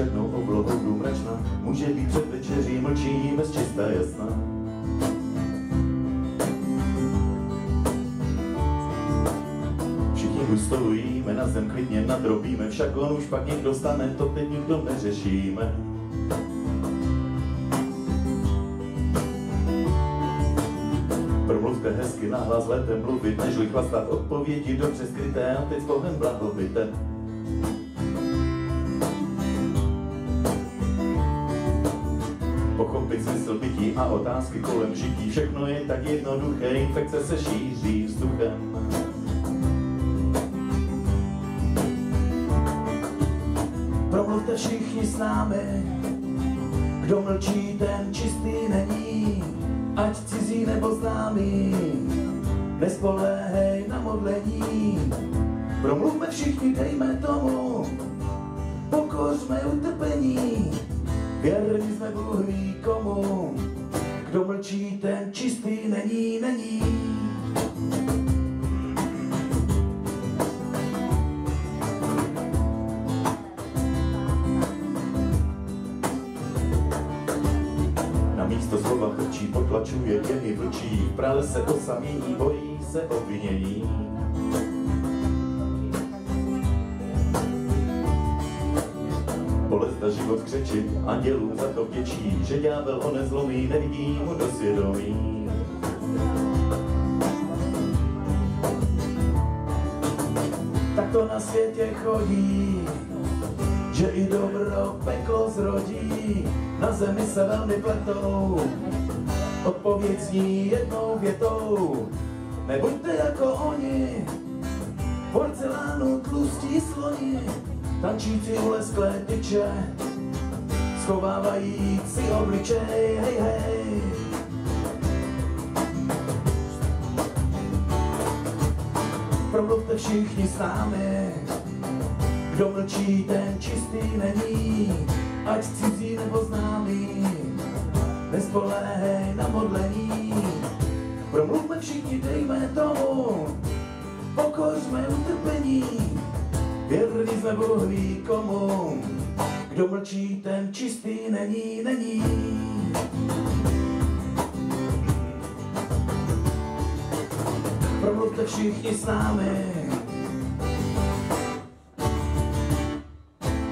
černou oblohou důmračna, může být před večeří mlčí bez čistá jasna. Všichni gustolujíme, na zem klidně nadrobíme, však on už pak někdo stane, to teď nikdo neřešíme. Promluvte hezky nahlas letem mluvit, nežli chlastat odpovědi dobře skryté a teď s Bohem blahobytem. Smysl bytí a otázky kolem žití, všechno je tak jednoduché, infekce se šíří vzduchem. Promluvte všichni s námi, kdo mlčí, ten čistý není, ať cizí nebo známý, nespoléhej na modlení. Promluvme všichni, dejme tomu, pokořme utrpení, věrní jsme Bůh ví komu, kdo mlčí, ten čistý není, není. Na místo slova chrčí, potlačuje těmi vlčí, v Praze se osamění, bojí se obvinění. Bolest a život křečit, andělům za to vděčí, že ďábel ho nezlomí, nevidí mu do svědomí. Tak to na světě chodí, že i dobro peklo zrodí, na zemi se velmi pletou. Odpověď zní jednou větou, nebuďte jako oni, porcelánu tlustí sloni, tančící lesklé tyče, schovávají si obličej, hej, hej. Promluvte všichni s námi, kdo mlčí, ten čistý není, ať cizí nebo známý, nespoléhej na modlení. Promluvme všichni, dejme tomu, pokořme utrpení, jsme Bůh ví komu, kdo mlčí, ten čistý není, není. Promluvte všichni s námi,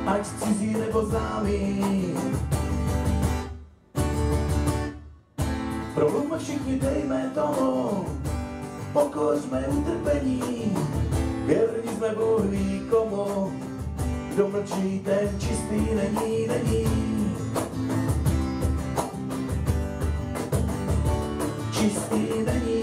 ať cizí nebo známý. Promluvme všichni, dejme tomu, pokořme utrpení, věrní jsme ví komu, kdo mlčí, ten čistý není, není. Čistý není.